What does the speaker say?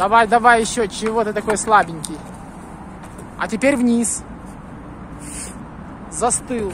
Давай, давай еще. Чего ты такой слабенький? А теперь вниз. Застыл.